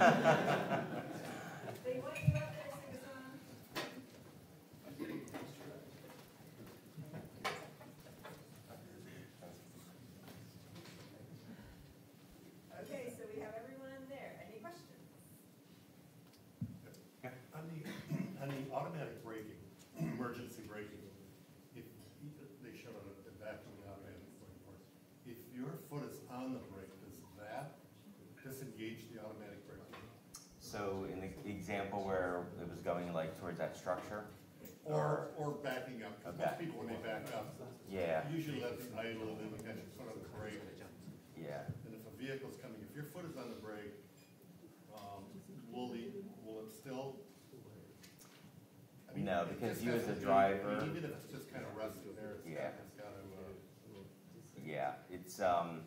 On the, on the automatic braking, emergency braking, if, they showed on the back of the automatic braking if your foot is on the brake, does that disengage the automatic braking? So in the example where it was going like towards that structure, Or, or backing up, because most people, when they back up, yeah, usually let it idle, and then you catch your foot on the brake. yeah. And if a vehicle's coming, if your foot is on the brake, um, will the, will it still? I mean, No, it because just you has as to a be- driver- Even if it's just kind of resting there, it's Yeah. got, it's got to, uh, Yeah, it's, um,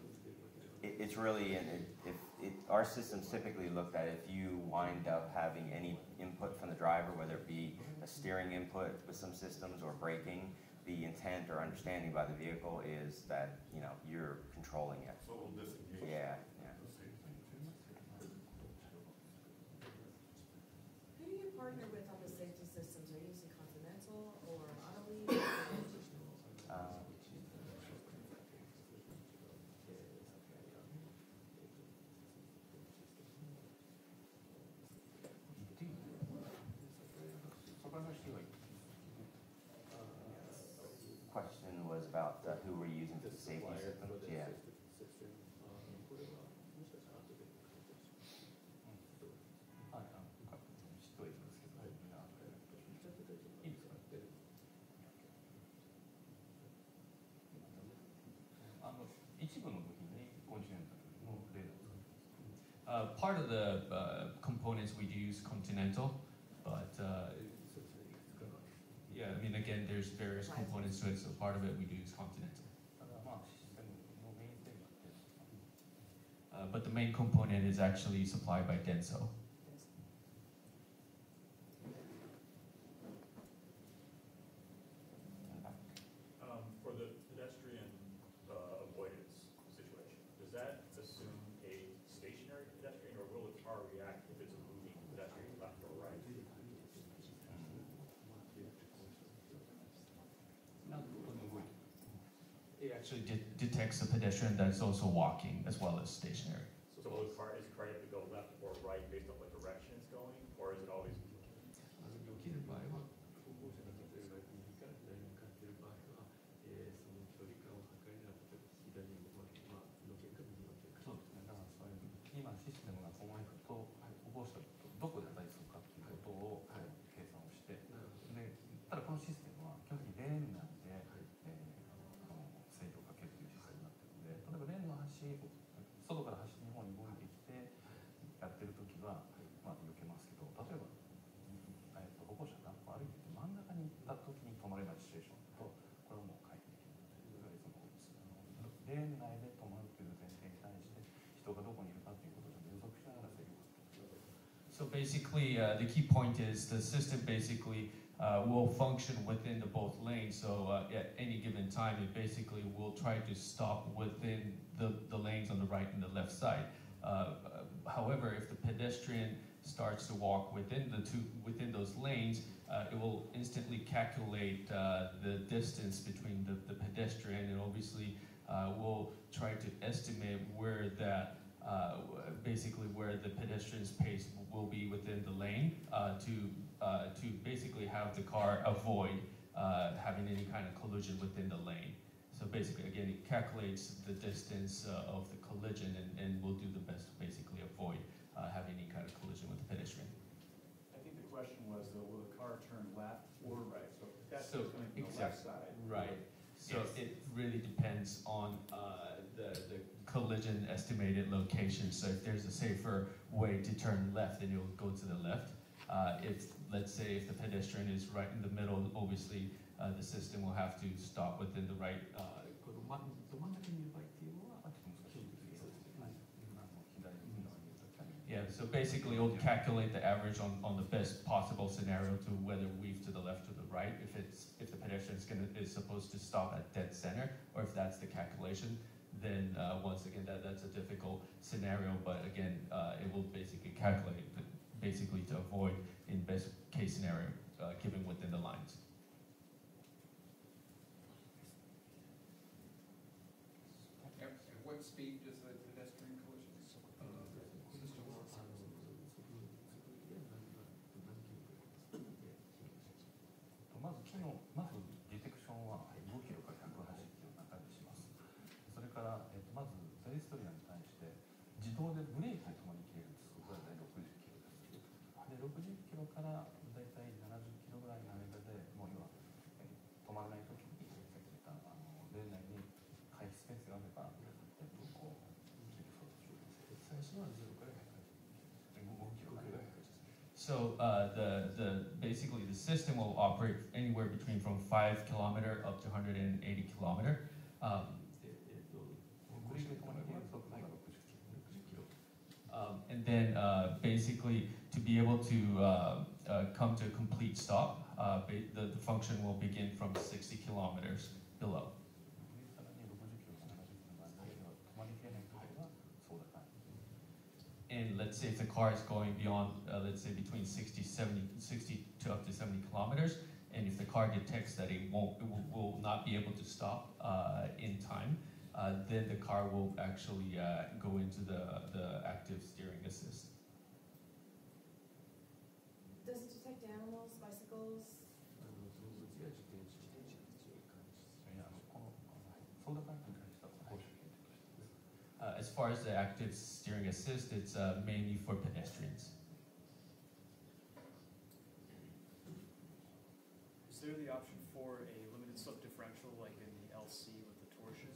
it, it's really, and it, if, it, our systems typically look at if you wind up having any input from the driver, whether it be a steering input with some systems or braking, the intent or understanding by the vehicle is that, you know, you're controlling it. so it will disengage. Yeah, yeah. Who do you partner with on the safety systems? Are you using Continental or Autoliv? Uh, Question was about uh, who we're using for the safety yeah. Uh, part of the uh, components we do use Continental, but uh, yeah, I mean, again, there's various components to it, so part of it we do is Continental. Uh, but the main component is actually supplied by Denso. Um, for the pedestrian, uh, avoidance situation, does that assume a stationary pedestrian, or will the car react if it's a moving pedestrian left or right? It actually de- detects a pedestrian that's also walking as well as stationary. So the car, is So basically, uh, the key point is the system basically uh, will function within the both lanes. So uh, at any given time, it basically will try to stop within the, the lanes on the right and the left side. Uh, uh, however, if the pedestrian starts to walk within the two within those lanes, uh, it will instantly calculate the distance between the, the pedestrian and obviously will try to estimate where that uh, basically where the pedestrian's pace will be within the lane uh, to uh, to basically have the car avoid uh, having any kind of collision within the lane. So basically, again, it calculates the distance uh, of the collision and, and will do the best to basically avoid uh, having any kind of collision with the pedestrian. I think the question was, though, will the car turn left or right? So that's So, coming from the left exact- side. Right. So Yes. it really depends on uh, the, the collision estimated location. So if there's a safer way to turn left, then you'll go to the left. Uh, if, let's say, if the pedestrian is right in the middle, obviously uh, the system will have to stop within the right. Uh, yeah, so basically it'll calculate the average on, on the best possible scenario to whether weave to the left or the right, if it's if the pedestrian is supposed to stop at dead center, or if that's the calculation then uh, once again, that, that's a difficult scenario, but again, uh, it will basically calculate, basically to avoid in best case scenario, uh, given within the lines. At, at what speed does the pedestrian collision system work? 自動でブレーキで止まり切れるんです。これは大体60キロです。で、60キロから大体70キロぐらいの間で、もう要はえ止まらないときに、さっき言ったあのレーン内に回避スペースがあれば、えっとこう切れそうです。最初は0から180キロ。5キロから180 So uh, the, the, basically the system will operate anywhere between from five kilometer up to 180 kilometer. Um, and then uh, basically to be able to uh, uh come to a complete stop, uh, the, the function will begin from 60 kilometers below. And let's say if the car is going beyond, uh, let's say between 60, 70, 60 to up to 70 kilometers, and if the car detects that it won't, it will, will not be able to stop in time, uh, then the car will actually uh, go into the, the active steering assist. Does it detect animals, bicycles? Uh, as far as the active steering assist, it's uh, mainly for pedestrians. Is there the option for a limited slip differential like in the LC with the Torsen?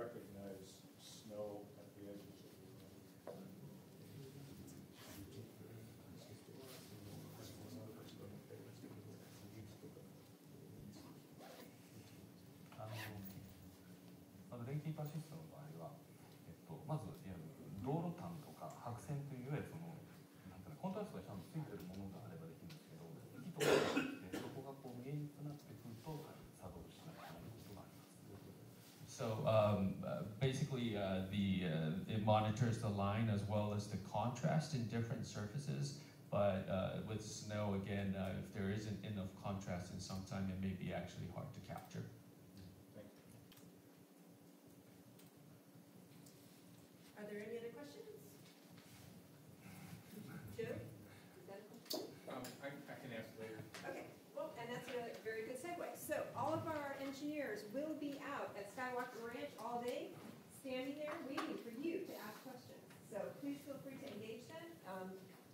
recognize snow at the edges of the lane? あのまずレンキーパーシステムの場合は、 monitors the line as well as the contrast in different surfaces. But uh, with snow, again, uh, if there isn't enough contrast, then sometime it may be actually hard to capture. Are there any other questions? Joe? Is that a question? Um, I, I can ask later. Okay, well, and that's a very good segue. So all of our engineers will be out at Skywalker Ranch all day, standing there waiting